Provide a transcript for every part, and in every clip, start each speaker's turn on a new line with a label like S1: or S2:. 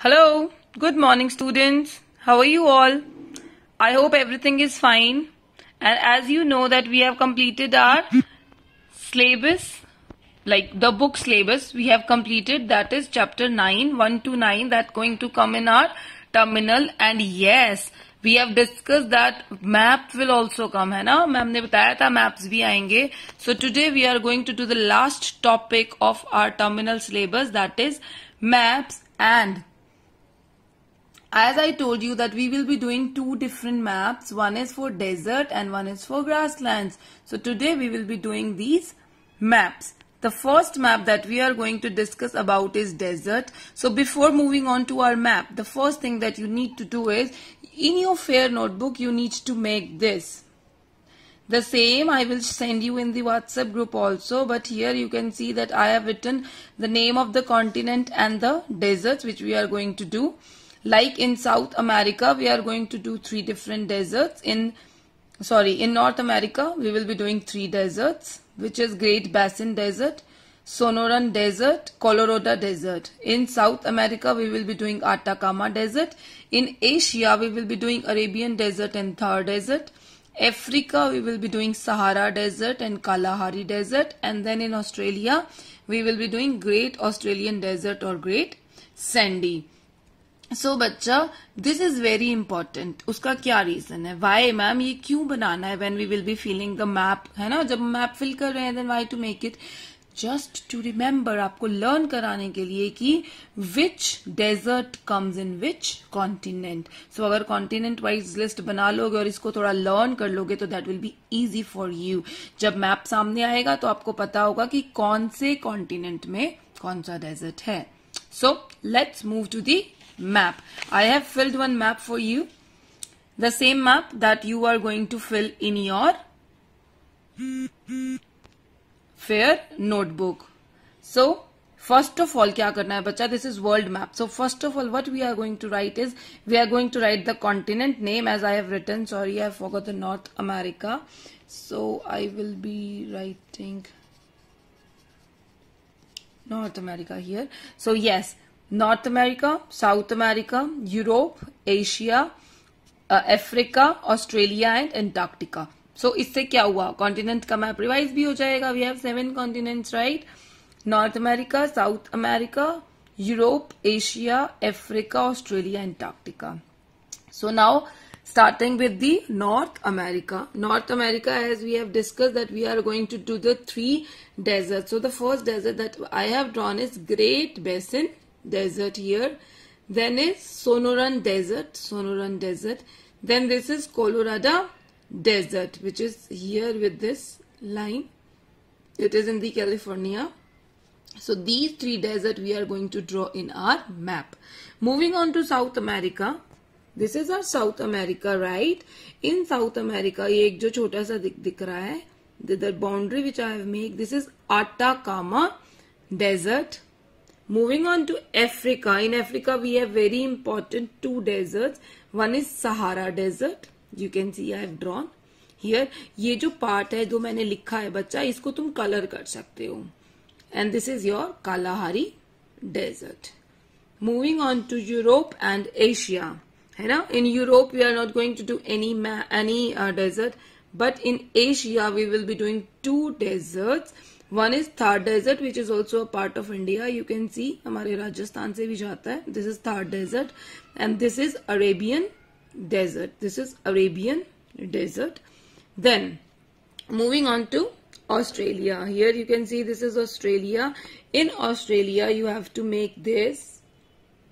S1: Hello, good morning, students. How are you all? I hope everything is fine. And as you know that we have completed our syllabus, like the book syllabus, we have completed that is chapter 9, 1 to 9 that going to come in our terminal. And yes, we have discussed that map will also come है ना ma'am ने बताया था maps भी आएंगे so today we are going to do the last topic of our terminal syllabus that is maps and as I told you that we will be doing two different maps. One is for desert and one is for grasslands. So today we will be doing these maps. The first map that we are going to discuss about is desert. So before moving on to our map, the first thing that you need to do is in your fair notebook, you need to make this. The same I will send you in the WhatsApp group also. But here you can see that I have written the name of the continent and the deserts which we are going to do. Like in South America, we are going to do three different deserts. In sorry, in North America, we will be doing three deserts, which is Great Basin Desert, Sonoran Desert, Colorado Desert. In South America, we will be doing Atacama Desert. In Asia, we will be doing Arabian Desert and Thar Desert. Africa, we will be doing Sahara Desert and Kalahari Desert. And then in Australia, we will be doing Great Australian Desert or Great Sandy. So so, बच्चा this is very important उसका क्या reason है? Y ma'am ये क्यों बनाना है when we will be filling the map है ना? जब मैप फिल कर रहे हैं then why to make it just to remember आपको लर्न कराने के लिए कि which desert comes in which continent so अगर कॉन्टिनेंट वाइज लिस्ट बना लोगे और इसको थोड़ा लर्न कर लोगे तो that will be easy for you जब मैप सामने आएगा तो आपको पता होगा कि कौन से कॉन्टिनेंट में कौन सा डेजर्ट है. So let's move to the map. I have filled one map for you. The same map that you are going to fill in your fair notebook. So, first of all, kya karna hai bacha? This is world map. So, first of all, what we are going to write is, we are going to write the continent name as I have written. Sorry, I forgot the North America. So, I will be writing... North America here. So yes, north America south America Europe Asia Africa Australia and Antarctica सो इससे क्या हुआ continent का map revise भी हो जाएगा we have seven continents right north America south America Europe Asia Africa Australia Antarctica so now starting with the North America. North America, as we have discussed that we are going to do the three deserts. So the first desert that I have drawn is Great Basin desert here. Then is Sonoran Desert, Sonoran Desert. Then this is Colorado Desert, which is here with this line. It is in the California. So these three desert we are going to draw in our map. Moving on to South America. This is our South America, right? In South America, ये एक जो छोटा सा दिख दिख रहा है the boundary which I have made, this is Atacama Desert. Moving on to Africa. In Africa, we have very important two deserts. One is Sahara desert. You can see I have drawn. Here, ये जो part है जो मैंने लिखा है बच्चा इसको तुम कलर कर सकते हो and this is your Kalahari desert moving on to Europe and Asia है ना in Europe we are not going to do any any desert but in Asia we will be doing two deserts deserts. One is third desert which is also a part of India you can see हमारे राजस्थान से भी जाता है this is third desert and this is Arabian desert this is Arabian desert then moving on to Australia. Here you can see this is Australia. In Australia, you have to make this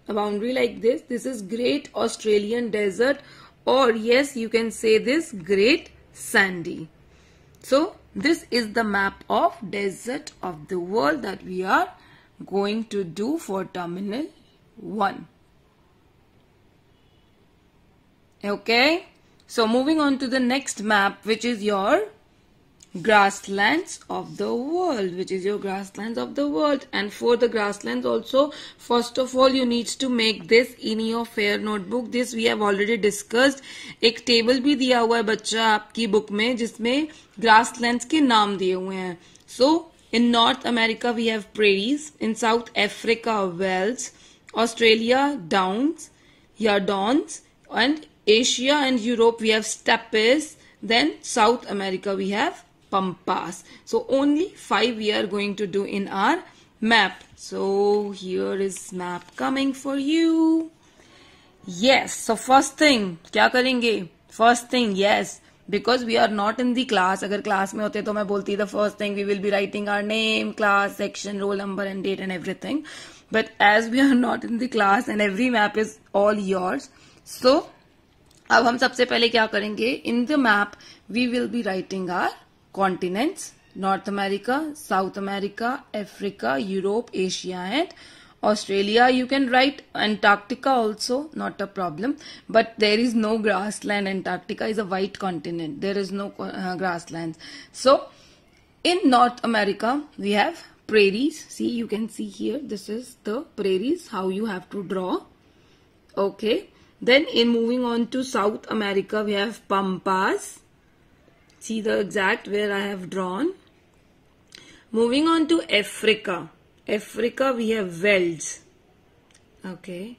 S1: a boundary like this. This is Great Australian Desert or yes, you can say this Great Sandy. So, this is the map of desert of the world that we are going to do for terminal 1. Okay. So moving on to the next map which is your grasslands of the world which is your grasslands of the world. And for the grasslands also first of all you need to make this in your fair notebook. This we have already discussed. ek table bhi diya hua hai book mein jisme grasslands ke naam diye so in north america we have prairies in south africa velds australia downs yardons and asia and europe we have steppes then south america we have pump pass. So only 5 we are going to do in our map. So here is map coming for you. Yes, so first thing, क्या करेंगे First thing, yes. Because we are not in the class अगर class में होते तो मैं बोलती the first thing we will be writing our name class section roll number and date and everything but as we are not in the class and every map is all yours so अब हम सबसे पहले क्या करेंगे in the map we will be writing our continents North America, South America, Africa, Europe, Asia and Australia. You can write Antarctica also, not a problem. But there is no grassland. Antarctica is a white continent. There is no uh, grasslands. So in North America, we have prairies. See, you can see here. This is the prairies, how you have to draw. Okay. Then in moving on to South America, we have pampas see the exact where I have drawn. Moving on to Africa. Africa we have velds. Okay.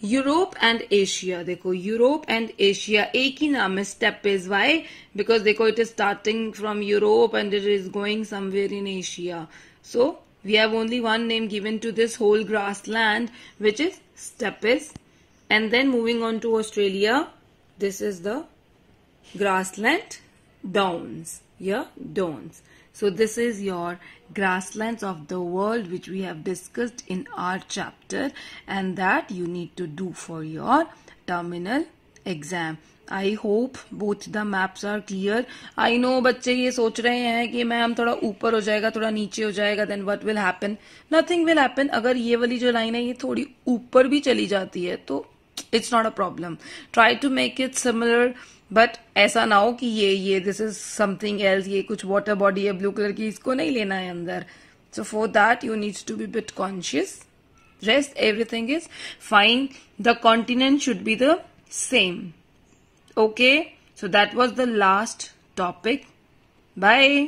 S1: Europe and Asia. देखो Europe and Asia. एक ही नाम है is why? Because because देखो starting from Europe and it is going somewhere in Asia. So, we have only one name given to this whole grassland which is steppes and then moving on to australia. This is the grassland. Downs. Yeah, downs. So this is your grasslands of the world which we have discussed in our chapter and that you need to do for your terminal exam. I hope both the maps are clear I know बच्चे ये सोच रहे हैं कि ma'am थोड़ा ऊपर हो जाएगा थोड़ा नीचे हो जाएगा then what will happen nothing will happen अगर ये वाली जो लाइन है ये थोड़ी ऊपर भी चली जाती है तो it's not a problem try to make it similar but ऐसा ना हो कि ये ये दिस इज़ समथिंग एल्स ये कुछ वाटर बॉडी है ब्लू कलर की, इसको नहीं लेना है अंदर। So for that you needs to be bit conscious rest everything is fine the continent should be the same okay so that was the last topic bye